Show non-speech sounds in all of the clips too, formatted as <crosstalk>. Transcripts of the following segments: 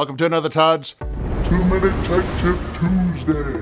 Welcome to another Todd's Two Minute Tech Tip Tuesday.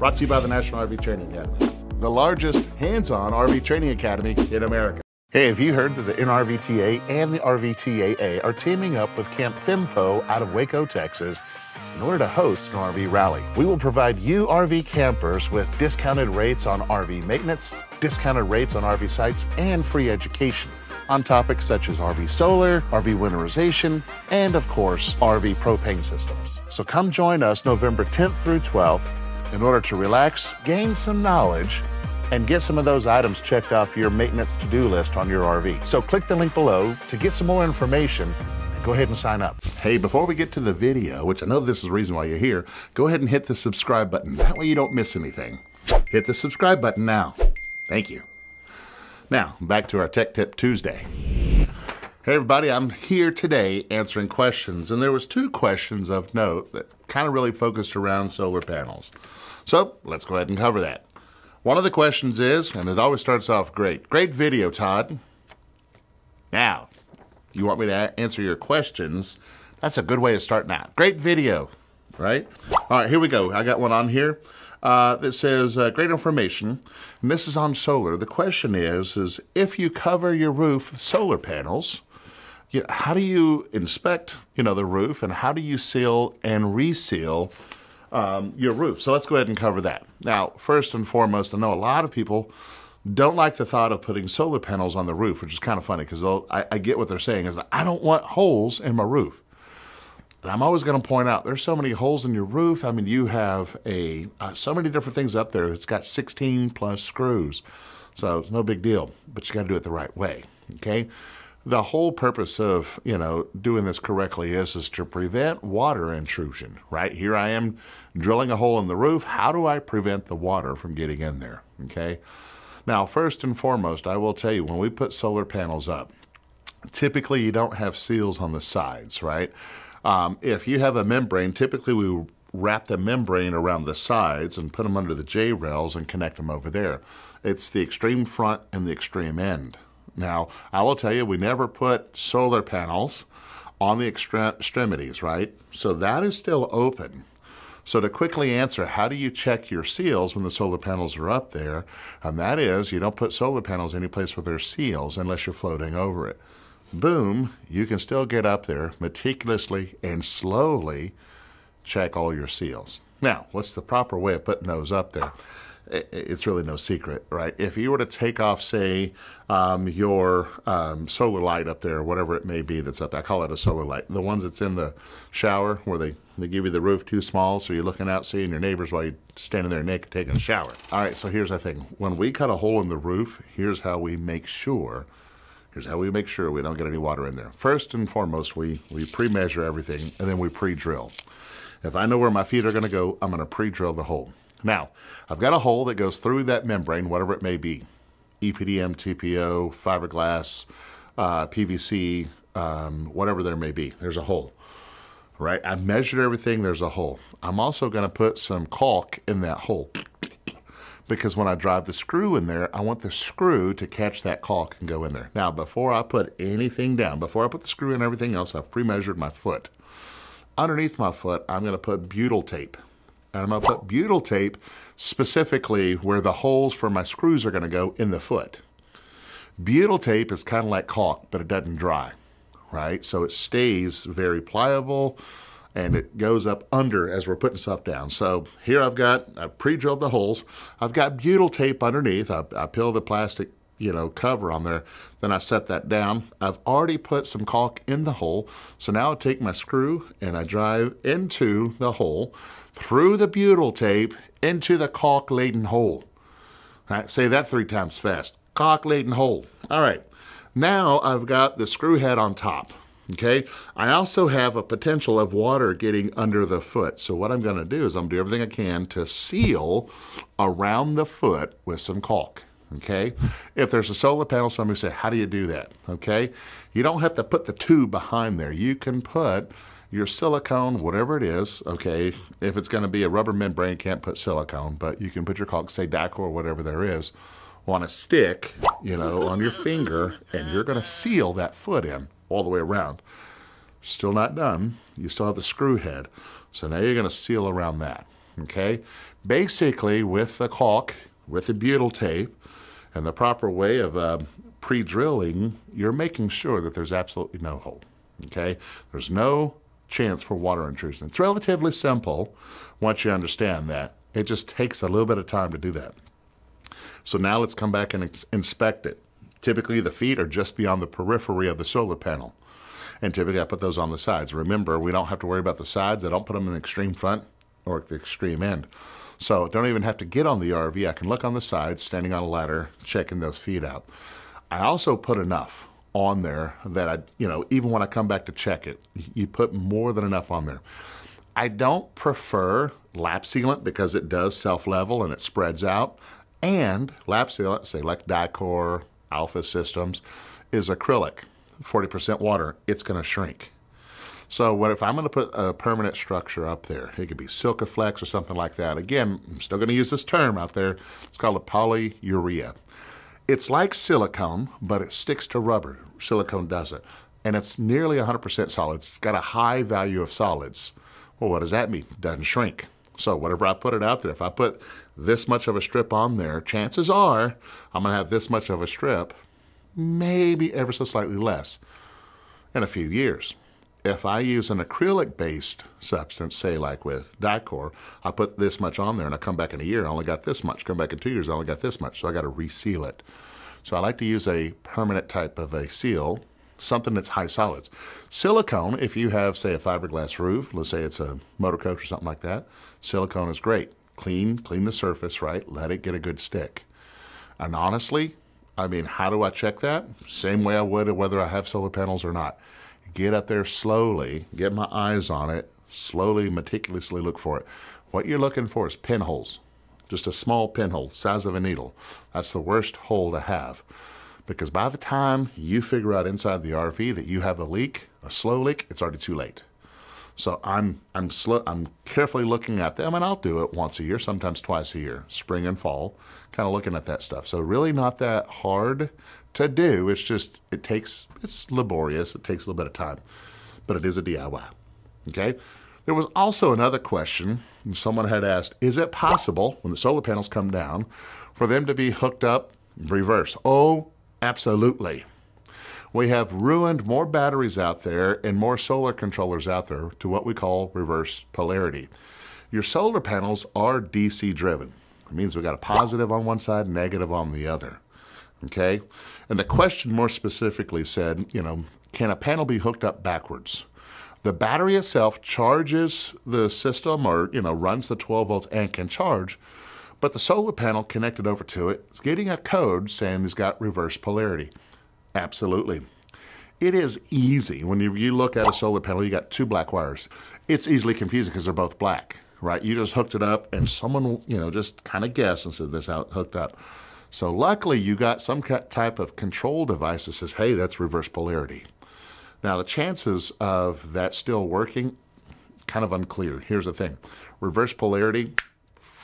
brought to you by the National RV Training Academy, the largest hands-on RV training academy in America. Hey, have you heard that the NRVTA and the RVTAA are teaming up with Camp FIMFO out of Waco, Texas, in order to host an RV rally? We will provide you RV campers with discounted rates on RV maintenance, discounted rates on RV sites, and free education on topics such as RV solar, RV winterization, and of course, RV propane systems. So come join us November 10th through 12th in order to relax, gain some knowledge, and get some of those items checked off your maintenance to do list on your RV. So click the link below to get some more information and go ahead and sign up. Hey, before we get to the video, which I know this is the reason why you're here, go ahead and hit the subscribe button. That way you don't miss anything. Hit the subscribe button now. Thank you. Now, back to our Tech Tip Tuesday. Hey everybody, I'm here today answering questions, and there was two questions of note that kind of really focused around solar panels. So let's go ahead and cover that. One of the questions is, and it always starts off great, great video, Todd. Now, you want me to answer your questions? That's a good way to start now. Great video, right? All right, here we go. I got one on here uh, that says uh, great information, and this is on solar. The question is, is if you cover your roof with solar panels, you know, how do you inspect, you know, the roof, and how do you seal and reseal um, your roof? So let's go ahead and cover that. Now, first and foremost, I know a lot of people don't like the thought of putting solar panels on the roof, which is kind of funny because I, I get what they're saying is I don't want holes in my roof. And I'm always going to point out there's so many holes in your roof. I mean, you have a uh, so many different things up there. It's got 16 plus screws, so it's no big deal. But you got to do it the right way. Okay. The whole purpose of you know doing this correctly is is to prevent water intrusion. Right here, I am drilling a hole in the roof. How do I prevent the water from getting in there? Okay. Now, first and foremost, I will tell you when we put solar panels up, typically you don't have seals on the sides, right? Um, if you have a membrane, typically we wrap the membrane around the sides and put them under the J rails and connect them over there. It's the extreme front and the extreme end. Now, I will tell you, we never put solar panels on the extre- extremities, right? So that is still open. So to quickly answer, how do you check your seals when the solar panels are up there? And that is, you don't put solar panels any place where there's seals unless you're floating over it. Boom, you can still get up there meticulously and slowly check all your seals. Now, what's the proper way of putting those up there? It's really no secret, right? If you were to take off, say, um, your um, solar light up there, whatever it may be that's up there, I call it a solar light. The ones that's in the shower where they, they give you the roof too small so you're looking out seeing your neighbors while you're standing there naked taking a shower. All right, so here's the thing. When we cut a hole in the roof, here's how we make sure Here's how we make sure we don't get any water in there. First and foremost, we, we pre-measure everything and then we pre-drill. If I know where my feet are going to go, I'm going to pre-drill the hole. Now, I've got a hole that goes through that membrane, whatever it may be. EPDM, TPO, fiberglass, uh, PVC, um, whatever there may be. There's a hole. Right? I measured everything, there's a hole. I'm also going to put some caulk in that hole because when I drive the screw in there, I want the screw to catch that caulk and go in there. Now, before I put anything down, before I put the screw and everything else, I've pre-measured my foot. Underneath my foot, I'm going to put butyl tape. And I'm to put butyl tape specifically where the holes for my screws are going to go in the foot. Butyl tape is kind of like caulk, but it doesn't dry, right? So it stays very pliable and it goes up under as we're putting stuff down. So here I've got, I've pre-drilled the holes. I've got butyl tape underneath. I, I peel the plastic, you know, cover on there. Then I set that down. I've already put some caulk in the hole. So now I take my screw and I drive into the hole, through the butyl tape, into the caulk-laden hole. All right, say that three times fast. Caulk-laden hole. All right. Now I've got the screw head on top. Okay. I also have a potential of water getting under the foot. So what I'm going to do is I'm to do everything I can to seal around the foot with some caulk. Okay. If there's a solar panel, somebody say, how do you do that? Okay. You don't have to put the tube behind there. You can put your silicone, whatever it is, okay, if it's going to be a rubber membrane, can't put silicone, but you can put your caulk, say Dicor or whatever there is, on a stick, you know, on your finger, and you're going to seal that foot in all the way around. Still not done. You still have the screw head. So now you're going to seal around that. Okay? Basically, with the caulk, with the butyl tape, and the proper way of uh, pre drilling, you're making sure that there's absolutely no hole. Okay? There's no chance for water intrusion. It's relatively simple once you understand that. It just takes a little bit of time to do that. So now let's come back and inspect it. Typically, the feet are just beyond the periphery of the solar panel. And typically, I put those on the sides. Remember, we don't have to worry about the sides. I don't put them in the extreme front or at the extreme end. So don't even have to get on the RV. I can look on the sides, standing on a ladder, checking those feet out. I also put enough on there that I, you know, even when I come back to check it, you put more than enough on there. I don't prefer lap sealant because it does self level and it spreads out. And lap sealant, say like Dicor, Alpha Systems, is acrylic, 40% water. It's going to shrink. So what if I'm going to put a permanent structure up there? It could be Sikaflex or something like that. Again, I'm still going to use this term out there. It's called a polyurea. It's like silicone, but it sticks to rubber. Silicone doesn't. And it's nearly 100% solid. It's got a high value of solids. Well, what does that mean? Doesn't shrink. So whatever I put it out there, if I put this much of a strip on there, chances are I'm to have this much of a strip, maybe ever so slightly less in a few years. If I use an acrylic based substance, say like with Dicor, I put this much on there and I come back in a year, I only got this much. Come back in two years, I only got this much. So I got to reseal it. So I like to use a permanent type of a seal, something that's high solids. Silicone, if you have, say, a fiberglass roof, let's say it's a motor coach or something like that, silicone is great. Clean, clean the surface, right? Let it get a good stick. And honestly, I mean, how do I check that? Same way I would whether I have solar panels or not. Get up there slowly, get my eyes on it, slowly, meticulously look for it. What you're looking for is pinholes, just a small pinhole, size of a needle. That's the worst hole to have. Because by the time you figure out inside the RV that you have a leak, a slow leak, it's already too late. So I'm I'm slow, I'm carefully looking at them, and I'll do it once a year, sometimes twice a year, spring and fall, kind of looking at that stuff. So really not that hard to do. It's just it takes it's laborious. It takes a little bit of time, but it is a DIY. Okay. There was also another question. Someone had asked, "Is it possible when the solar panels come down for them to be hooked up reverse?" Oh, absolutely we have ruined more batteries out there and more solar controllers out there to what we call reverse polarity. Your solar panels are DC driven. It means we got a positive on one side, negative on the other. Okay? And the question more specifically said, you know, can a panel be hooked up backwards? The battery itself charges the system or, you know, runs the 12 volts and can charge, but the solar panel connected over to it is getting a code saying it's got reverse polarity. Absolutely. It is easy. When you, you look at a solar panel, you got two black wires. It's easily confusing because they're both black, right? You just hooked it up and someone, you know, just kind of guessed and said this out hooked up. So luckily you got some type of control device that says, hey, that's reverse polarity. Now the chances of that still working, kind of unclear. Here's the thing. Reverse polarity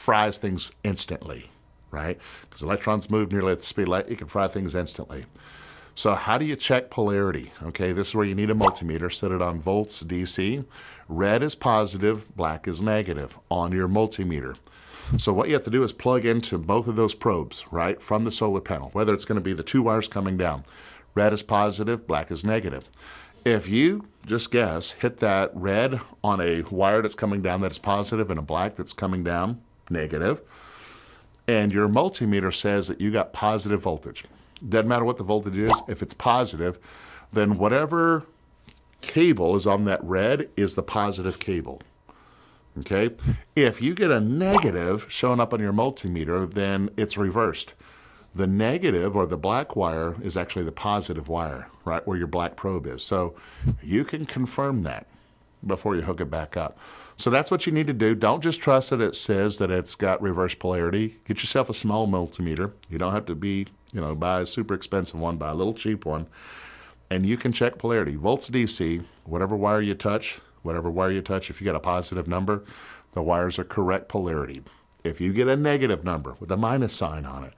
fries things instantly, right? Because electrons move nearly at the speed of light, it can fry things instantly. So how do you check polarity? Okay, this is where you need a multimeter. Set it on volts DC. Red is positive, black is negative on your multimeter. So what you have to do is plug into both of those probes, right, from the solar panel, whether it's going to be the two wires coming down. Red is positive, black is negative. If you, just guess, hit that red on a wire that's coming down that's positive and a black that's coming down negative, and your multimeter says that you got positive voltage, doesn't matter what the voltage is, if it's positive, then whatever cable is on that red is the positive cable. Okay? If you get a negative showing up on your multimeter, then it's reversed. The negative or the black wire is actually the positive wire, right where your black probe is. So you can confirm that before you hook it back up. So that's what you need to do. Don't just trust that it says that it's got reverse polarity. Get yourself a small multimeter. You don't have to be you know, buy a super expensive one, buy a little cheap one, and you can check polarity. Volts DC, whatever wire you touch, whatever wire you touch, if you got a positive number, the wires are correct polarity. If you get a negative number with a minus sign on it,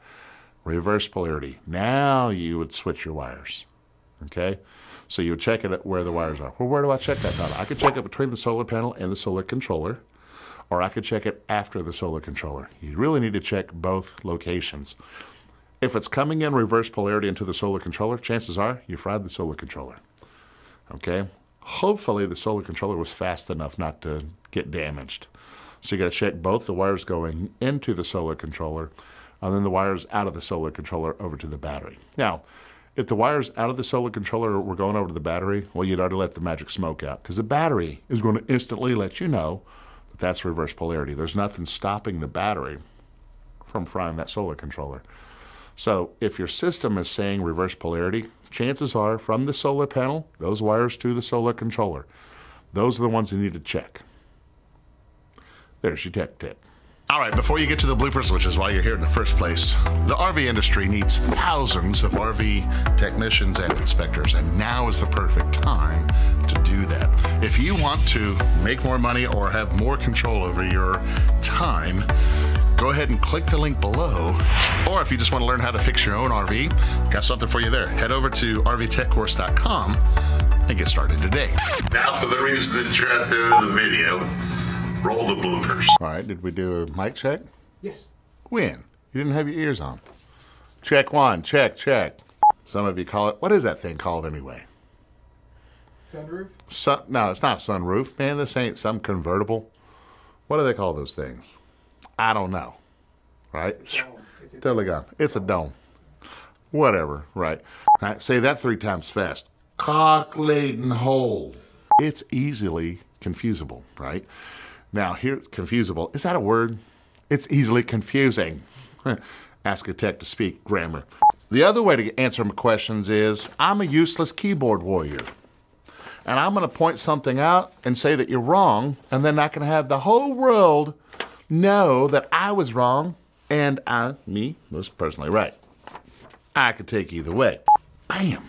reverse polarity. Now you would switch your wires. Okay? So you check it at where the wires are. Well, where do I check that, Todd? I could check it between the solar panel and the solar controller, or I could check it after the solar controller. You really need to check both locations. If it's coming in reverse polarity into the solar controller, chances are you fried the solar controller. Okay? Hopefully the solar controller was fast enough not to get damaged. So you got to check both the wires going into the solar controller and then the wires out of the solar controller over to the battery. Now, if the wires out of the solar controller were going over to the battery, well, you'd already let the magic smoke out because the battery is going to instantly let you know that that's reverse polarity. There's nothing stopping the battery from frying that solar controller. So if your system is saying reverse polarity, chances are from the solar panel, those wires to the solar controller, those are the ones you need to check. There's your tech tip. All right, before you get to the bloopers, which is why you're here in the first place, the RV industry needs thousands of RV technicians and inspectors, and now is the perfect time to do that. If you want to make more money or have more control over your time, go ahead and click the link below. Or if you just want to learn how to fix your own RV, got something for you there. Head over to rvtechcourse.com and get started today. Now for the reason that you're at the end of the video. Roll the bloopers. All right, did we do a mic check? Yes. When? You didn't have your ears on. Check one, check, check. Some of you call it, what is that thing called anyway? Sunroof? Sun, no, it's not sunroof. Man, this ain't some convertible. What do they call those things? I don't know. Right? Is Totally gone. It's a dome. Whatever, right? All right, say that three times fast. Cock laden hole. It's easily confusable, right? Now, here, confusable. Is that a word? It's easily confusing. <laughs> Ask a tech to speak grammar. The other way to answer my questions is I'm a useless keyboard warrior. And I'm going to point something out and say that you're wrong, and then I can have the whole world know that I was wrong and I, me, was personally right. I could take either way. Bam!